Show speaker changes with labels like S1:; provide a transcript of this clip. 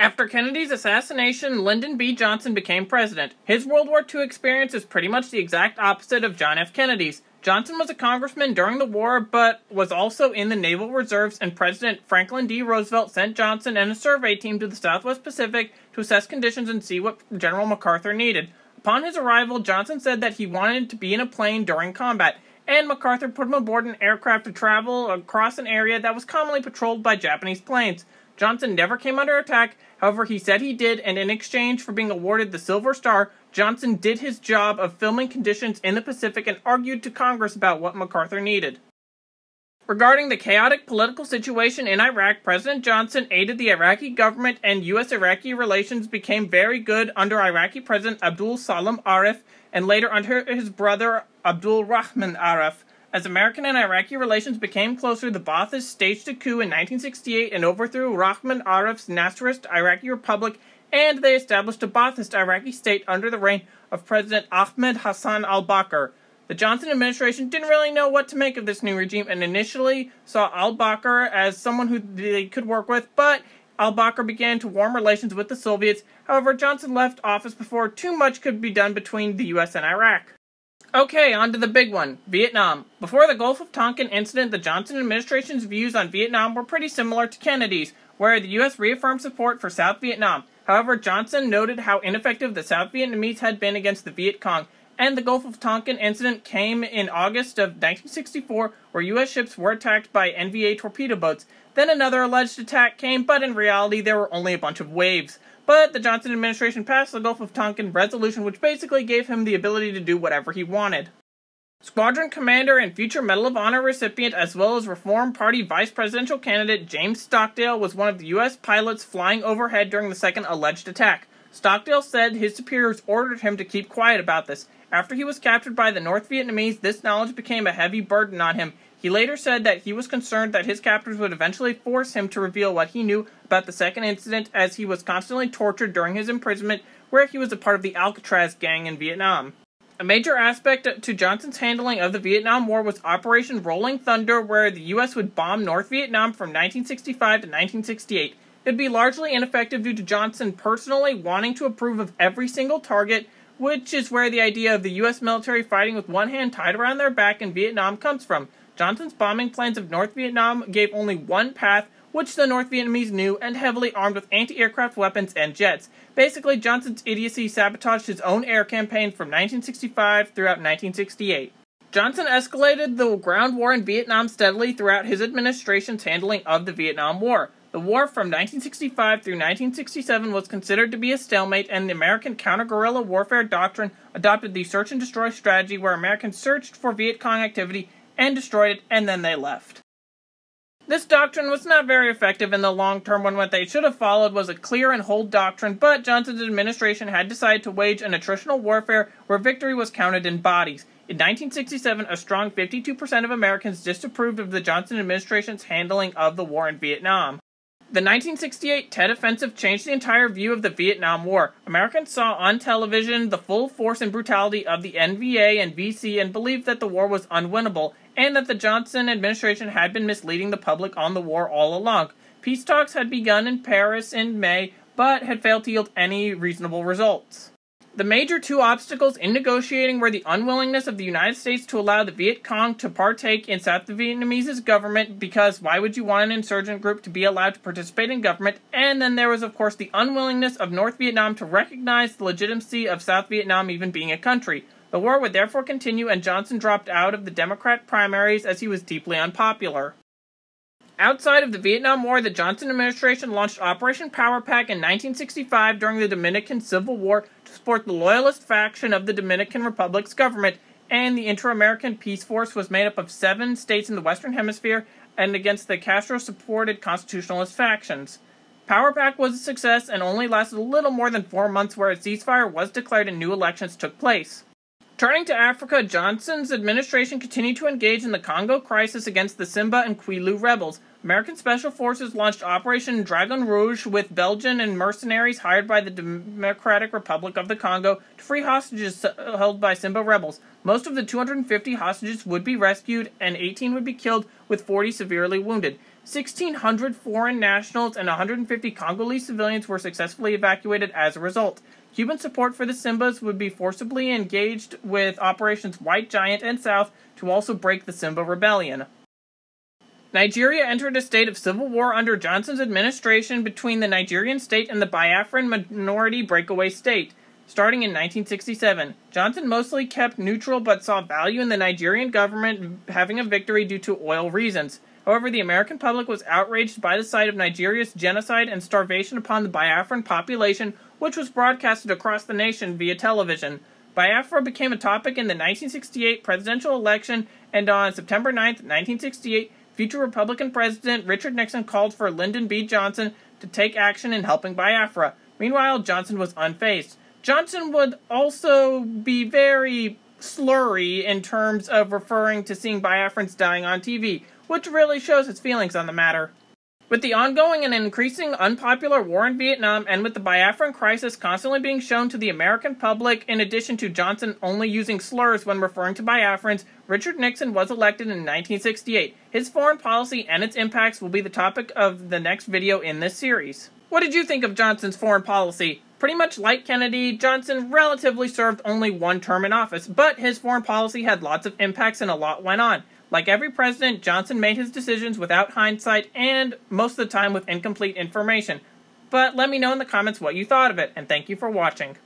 S1: After Kennedy's assassination, Lyndon B. Johnson became president. His World War II experience is pretty much the exact opposite of John F. Kennedy's. Johnson was a congressman during the war, but was also in the Naval Reserves, and President Franklin D. Roosevelt sent Johnson and a survey team to the Southwest Pacific to assess conditions and see what General MacArthur needed. Upon his arrival, Johnson said that he wanted to be in a plane during combat, and MacArthur put him aboard an aircraft to travel across an area that was commonly patrolled by Japanese planes. Johnson never came under attack, however, he said he did, and in exchange for being awarded the Silver Star, Johnson did his job of filming conditions in the Pacific and argued to Congress about what MacArthur needed. Regarding the chaotic political situation in Iraq, President Johnson aided the Iraqi government and U.S. Iraqi relations became very good under Iraqi President Abdul Salam Arif and later under his brother Abdul Rahman Arif. As American and Iraqi relations became closer, the Baathists staged a coup in 1968 and overthrew Rahman Arif's Nasserist Iraqi Republic, and they established a Baathist Iraqi state under the reign of President Ahmed Hassan al-Bakr. The Johnson administration didn't really know what to make of this new regime and initially saw al-Bakr as someone who they could work with, but al-Bakr began to warm relations with the Soviets. However, Johnson left office before too much could be done between the US and Iraq. Okay, on to the big one Vietnam. Before the Gulf of Tonkin incident, the Johnson administration's views on Vietnam were pretty similar to Kennedy's, where the U.S. reaffirmed support for South Vietnam. However, Johnson noted how ineffective the South Vietnamese had been against the Viet Cong, and the Gulf of Tonkin incident came in August of 1964, where U.S. ships were attacked by NVA torpedo boats. Then another alleged attack came, but in reality, there were only a bunch of waves. But the Johnson administration passed the Gulf of Tonkin resolution, which basically gave him the ability to do whatever he wanted. Squadron commander and future Medal of Honor recipient, as well as Reform Party vice presidential candidate James Stockdale, was one of the U.S. pilots flying overhead during the second alleged attack. Stockdale said his superiors ordered him to keep quiet about this. After he was captured by the North Vietnamese, this knowledge became a heavy burden on him, he later said that he was concerned that his captors would eventually force him to reveal what he knew about the second incident as he was constantly tortured during his imprisonment, where he was a part of the Alcatraz gang in Vietnam. A major aspect to Johnson's handling of the Vietnam War was Operation Rolling Thunder, where the U.S. would bomb North Vietnam from 1965 to 1968. It would be largely ineffective due to Johnson personally wanting to approve of every single target, which is where the idea of the U.S. military fighting with one hand tied around their back in Vietnam comes from. Johnson's bombing plans of North Vietnam gave only one path, which the North Vietnamese knew, and heavily armed with anti-aircraft weapons and jets. Basically, Johnson's idiocy sabotaged his own air campaign from 1965 throughout 1968. Johnson escalated the ground war in Vietnam steadily throughout his administration's handling of the Vietnam War. The war from 1965 through 1967 was considered to be a stalemate, and the American counter guerrilla warfare doctrine adopted the search and destroy strategy where Americans searched for Viet Cong activity and destroyed it, and then they left. This doctrine was not very effective in the long term when what they should have followed was a clear and hold doctrine, but Johnson's administration had decided to wage an attritional warfare where victory was counted in bodies. In 1967, a strong 52% of Americans disapproved of the Johnson administration's handling of the war in Vietnam. The 1968 Tet Offensive changed the entire view of the Vietnam War. Americans saw on television the full force and brutality of the NVA and VC and believed that the war was unwinnable, and that the Johnson administration had been misleading the public on the war all along. Peace talks had begun in Paris in May, but had failed to yield any reasonable results. The major two obstacles in negotiating were the unwillingness of the United States to allow the Viet Cong to partake in South Vietnamese's government because why would you want an insurgent group to be allowed to participate in government? And then there was, of course, the unwillingness of North Vietnam to recognize the legitimacy of South Vietnam even being a country. The war would therefore continue, and Johnson dropped out of the Democrat primaries as he was deeply unpopular. Outside of the Vietnam War, the Johnson administration launched Operation Power Pack in 1965 during the Dominican Civil War to support the Loyalist faction of the Dominican Republic's government, and the Inter American Peace Force was made up of seven states in the Western Hemisphere and against the Castro supported constitutionalist factions. Power Pack was a success and only lasted a little more than four months, where a ceasefire was declared and new elections took place. Turning to Africa, Johnson's administration continued to engage in the Congo crisis against the Simba and Kwilu rebels. American Special Forces launched Operation Dragon Rouge with Belgian and mercenaries hired by the Democratic Republic of the Congo to free hostages held by Simba rebels. Most of the 250 hostages would be rescued and 18 would be killed, with 40 severely wounded. 1,600 foreign nationals and 150 Congolese civilians were successfully evacuated as a result. Cuban support for the Simbas would be forcibly engaged with Operations White Giant and South to also break the Simba rebellion. Nigeria entered a state of civil war under Johnson's administration between the Nigerian state and the Biafran minority breakaway state. Starting in 1967, Johnson mostly kept neutral but saw value in the Nigerian government having a victory due to oil reasons. However, the American public was outraged by the sight of Nigeria's genocide and starvation upon the Biafran population, which was broadcasted across the nation via television. Biafra became a topic in the 1968 presidential election, and on September 9, 1968, future Republican President Richard Nixon called for Lyndon B. Johnson to take action in helping Biafra. Meanwhile, Johnson was unfazed. Johnson would also be very slurry in terms of referring to seeing Biafrans dying on TV, which really shows his feelings on the matter. With the ongoing and increasing unpopular war in Vietnam, and with the Biafran crisis constantly being shown to the American public, in addition to Johnson only using slurs when referring to Biafrans, Richard Nixon was elected in 1968. His foreign policy and its impacts will be the topic of the next video in this series. What did you think of Johnson's foreign policy? Pretty much like Kennedy, Johnson relatively served only one term in office, but his foreign policy had lots of impacts and a lot went on. Like every president, Johnson made his decisions without hindsight and most of the time with incomplete information. But let me know in the comments what you thought of it, and thank you for watching.